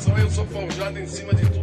Formação, eu sou forjado em cima de tudo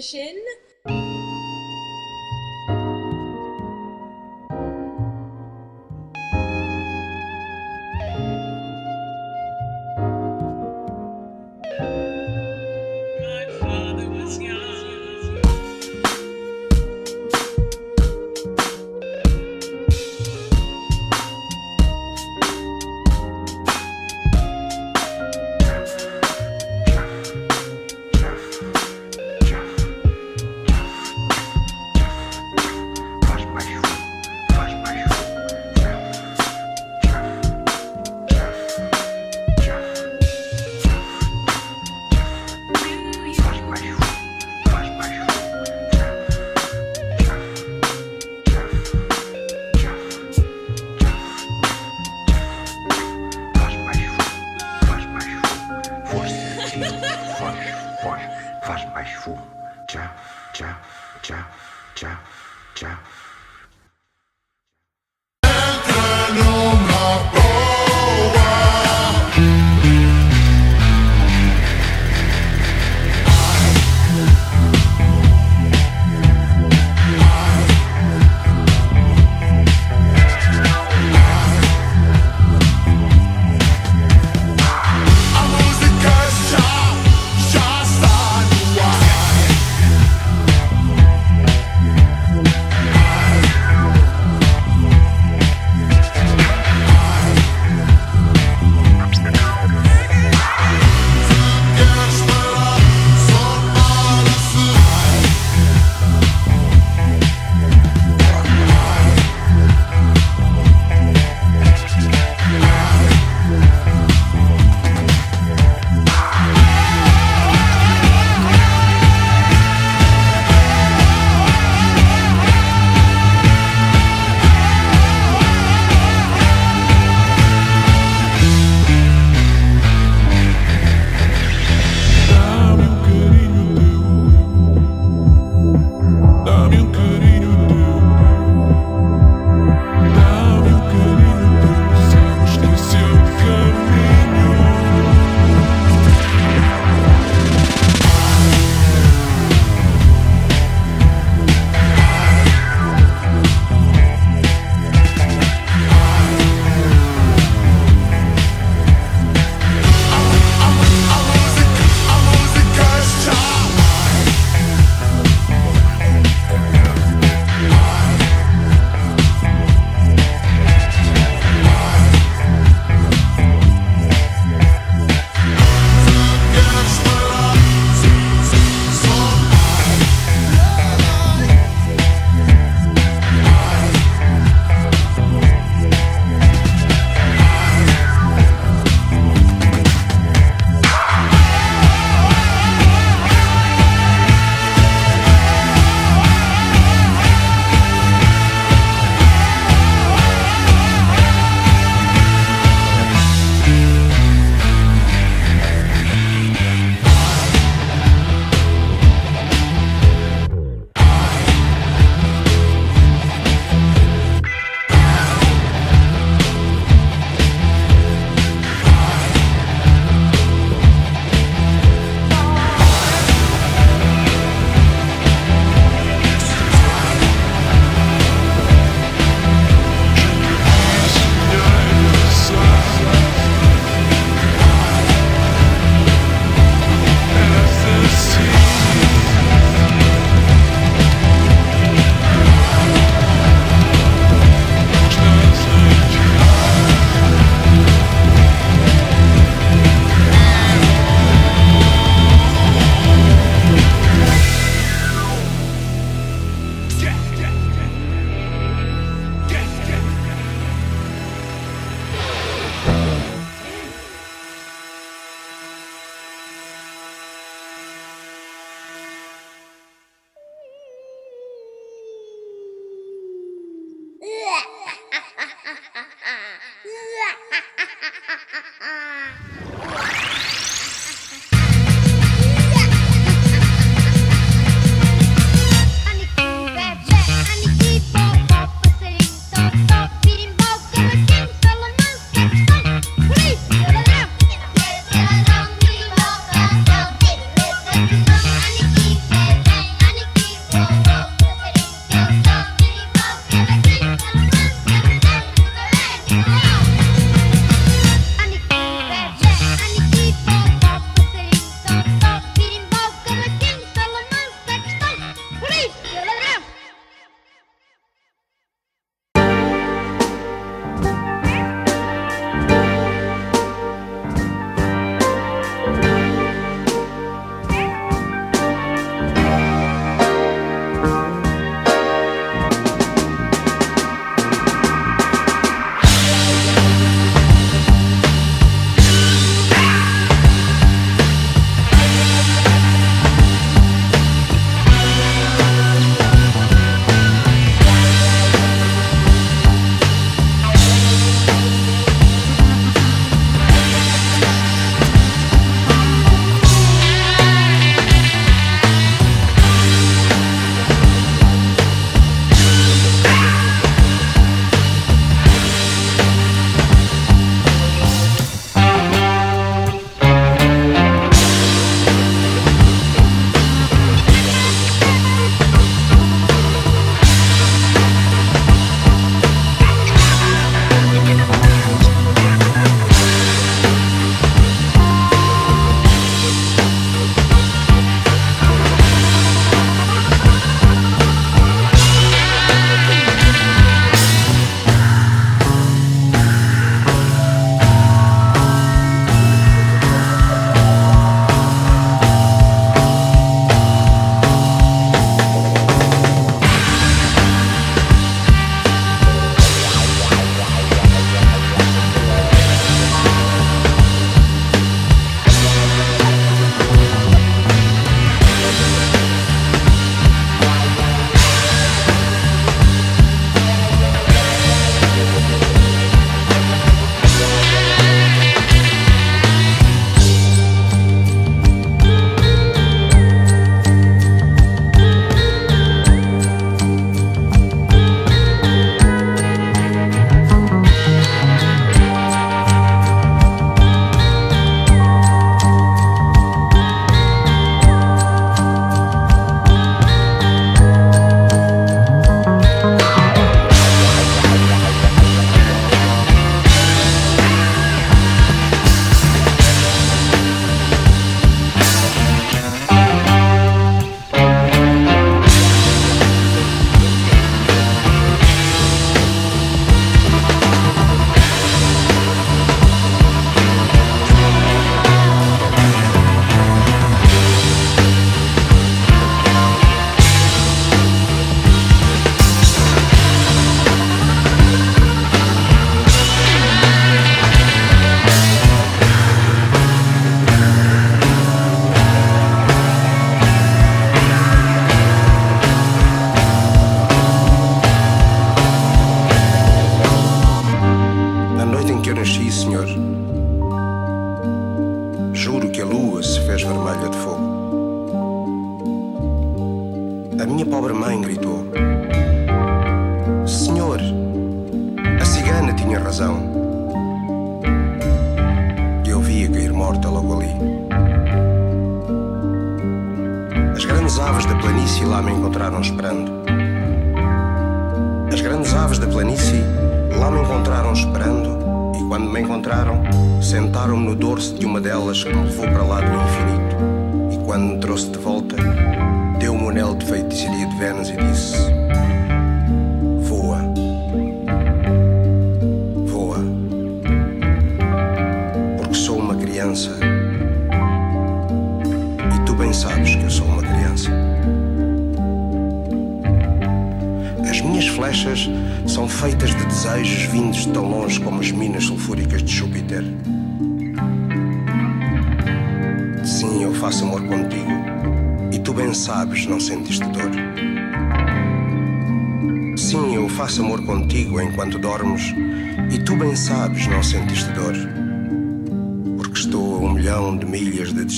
definition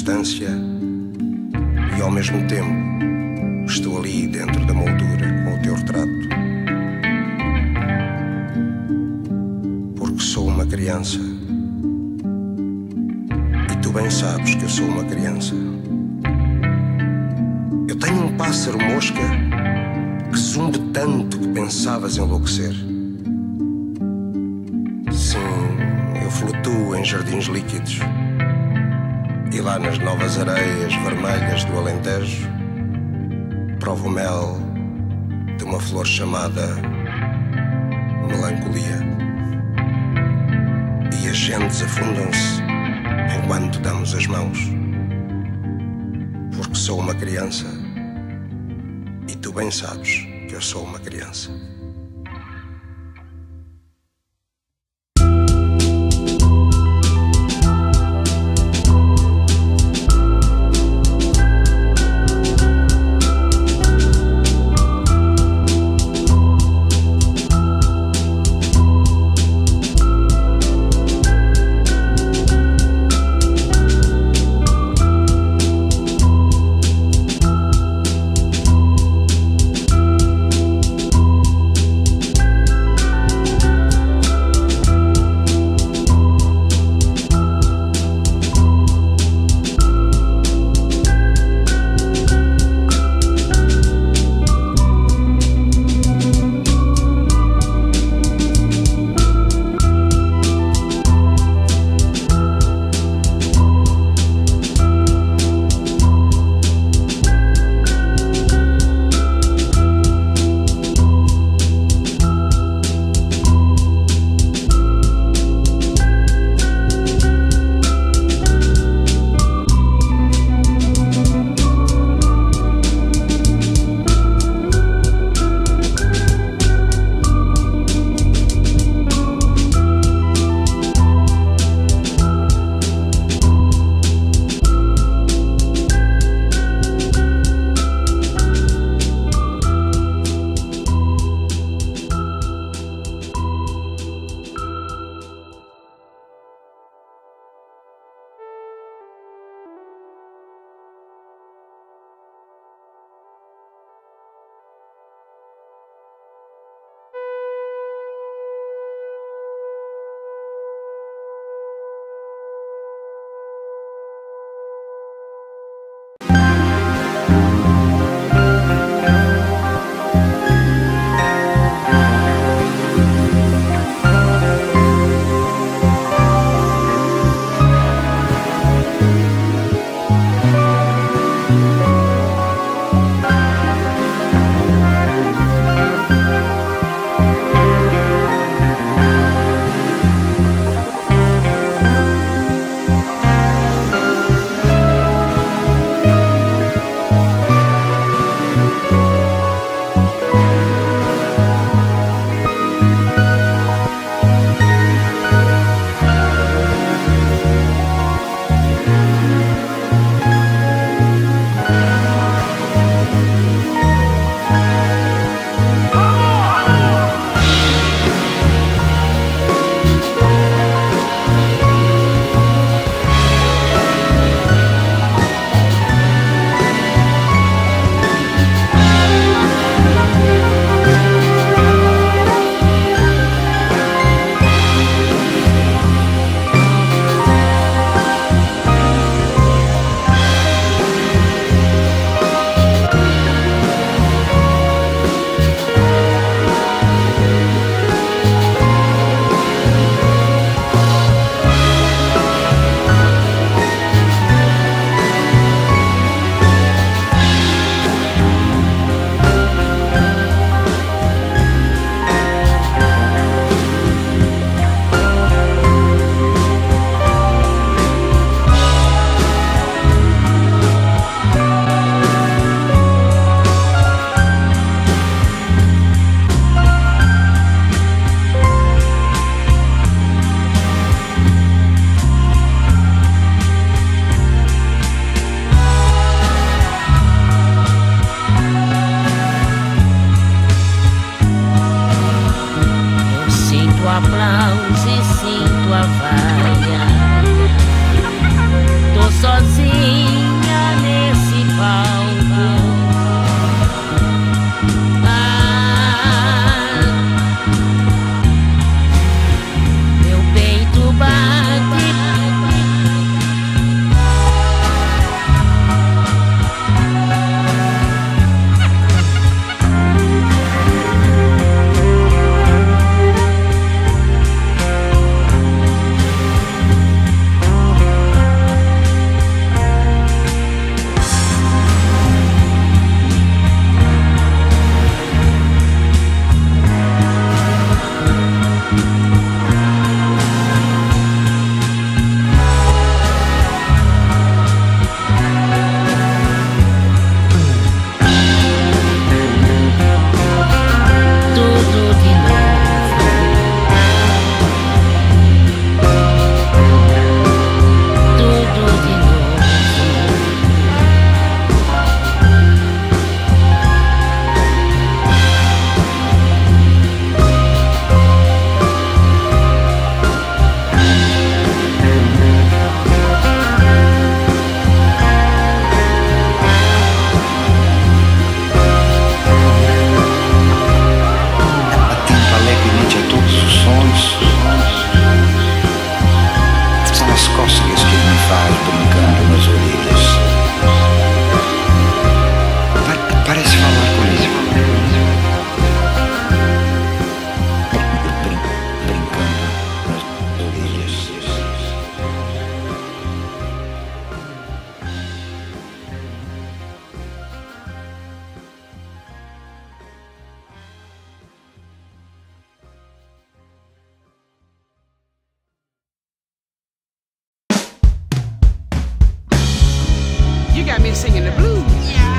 distância e ao mesmo tempo estou ali dentro da moldura com o teu retrato. Porque sou uma criança e tu bem sabes que eu sou uma criança. Eu tenho um pássaro mosca que zumbe tanto que pensavas enlouquecer. Sim, eu flutuo em jardins líquidos e lá nas novas areias vermelhas do Alentejo provo o mel de uma flor chamada melancolia. E as gentes afundam-se enquanto damos as mãos. Porque sou uma criança e tu bem sabes que eu sou uma criança. Singing the blues. Baby,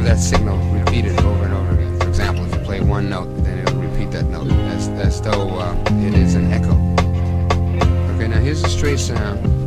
have that signal repeated over and over again. For example, if you play one note, then it'll repeat that note as, as though uh, it is an echo. Okay, now here's a straight sound.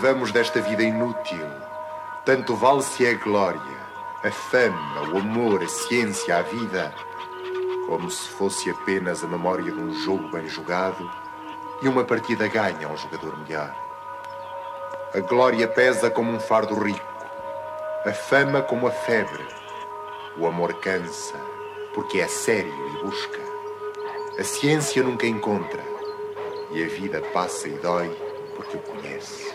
Levamos desta vida inútil. Tanto vale se é a glória, a fama, o amor, a ciência, a vida, como se fosse apenas a memória de um jogo bem jogado e uma partida ganha a um jogador melhor. A glória pesa como um fardo rico, a fama como a febre. O amor cansa, porque é sério e busca. A ciência nunca encontra, e a vida passa e dói porque o conhece.